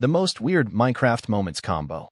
The most weird Minecraft moments combo.